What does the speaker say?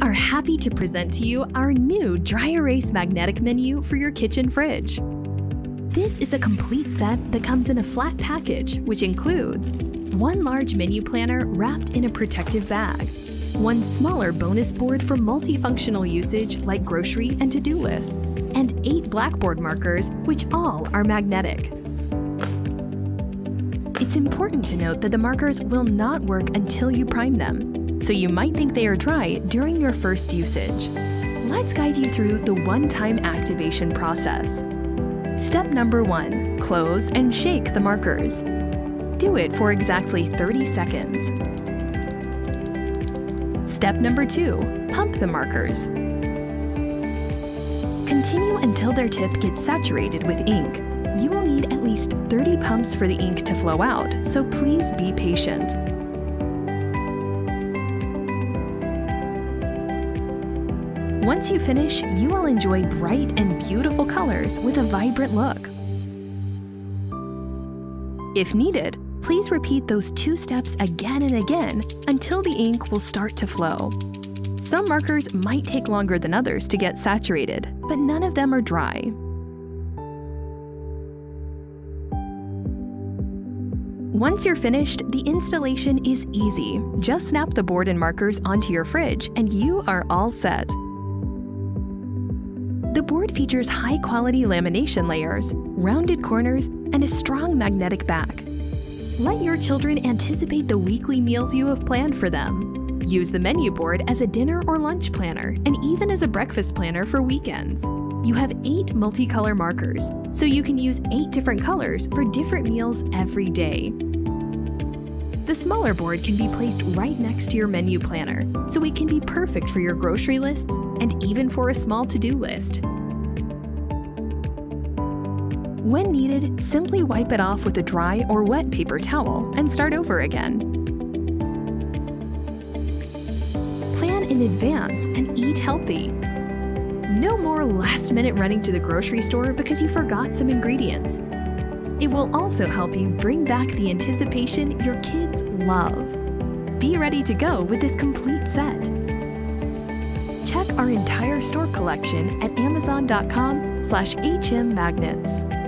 are happy to present to you our new Dry Erase magnetic menu for your kitchen fridge. This is a complete set that comes in a flat package, which includes one large menu planner wrapped in a protective bag, one smaller bonus board for multifunctional usage like grocery and to-do lists, and eight blackboard markers, which all are magnetic. It's important to note that the markers will not work until you prime them, so you might think they are dry during your first usage. Let's guide you through the one-time activation process. Step number one, close and shake the markers. Do it for exactly 30 seconds. Step number two, pump the markers. Continue until their tip gets saturated with ink you will need at least 30 pumps for the ink to flow out, so please be patient. Once you finish, you will enjoy bright and beautiful colors with a vibrant look. If needed, please repeat those two steps again and again until the ink will start to flow. Some markers might take longer than others to get saturated, but none of them are dry. Once you're finished, the installation is easy. Just snap the board and markers onto your fridge and you are all set. The board features high-quality lamination layers, rounded corners, and a strong magnetic back. Let your children anticipate the weekly meals you have planned for them. Use the menu board as a dinner or lunch planner, and even as a breakfast planner for weekends. You have eight multicolor markers, so you can use eight different colors for different meals every day. The smaller board can be placed right next to your menu planner, so it can be perfect for your grocery lists and even for a small to-do list. When needed, simply wipe it off with a dry or wet paper towel and start over again. Plan in advance and eat healthy. No more last minute running to the grocery store because you forgot some ingredients. It will also help you bring back the anticipation your kids love. Be ready to go with this complete set. Check our entire store collection at amazon.com slash hmmagnets.